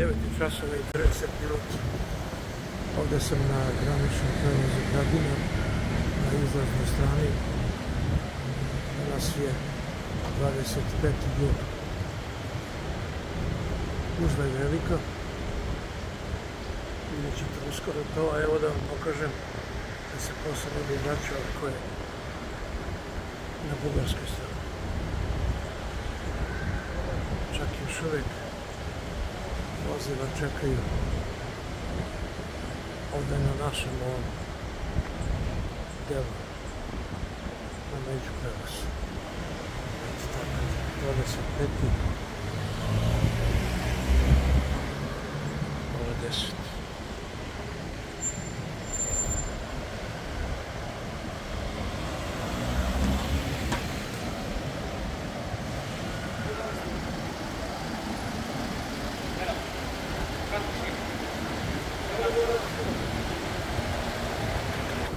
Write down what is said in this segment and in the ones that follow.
9 časova i 30 minuta. Ovde sam na graničnom prelazu Gradina, na izlaznoj strani. Danas je 25. jun. Gužva je velika. Vidjet ćete uskoro to, a evo da vam pokažem da se posao ne bi vraćao ko je na bugarskoj strani. Čak još uvek vozila čekaju ovde na našem ovom delu na među prelazu. Eto tako, 25. Ovo 10.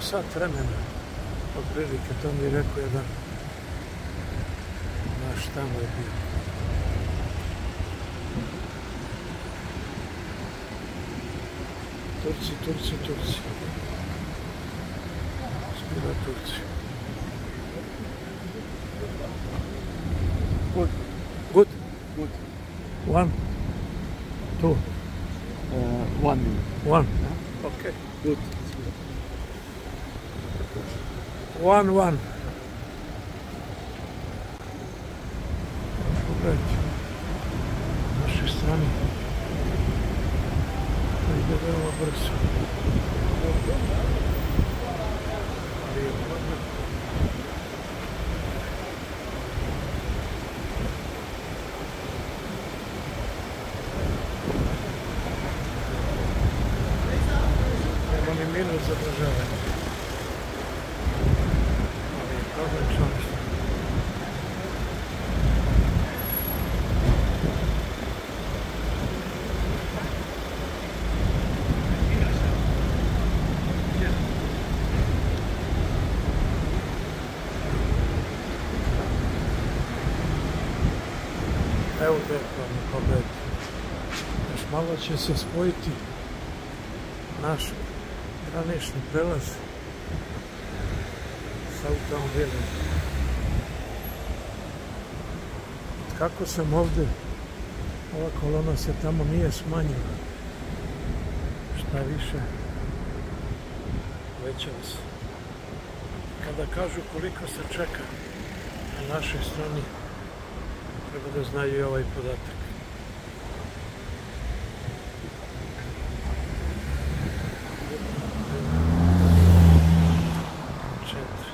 sat vremena otprilike, to mi je rekao jedan naš tamo je bio. Turci, Turci, Turci. Spiva Turci. Good. Good. Good. One. Two. Uh, one minute. One. Okay. Good. One, one. Pogledajte. Na našoj strani. To ide veoma Evo gde je problem, pogledajte. Još malo će se spojiti naš granični prelaz sa automobilom. Kako sam ovde, ova kolona se tamo nije smanjila. Šta više, većala se. Kada kažu koliko se čeka na našoj strani, treba da znaju i ovaj podatak. četiri.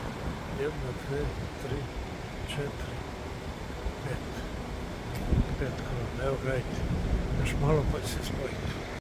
Jedna, dve, tri, četiri, pet. Pet kolona. Evo gledajte. Još malo pa će se spojiti.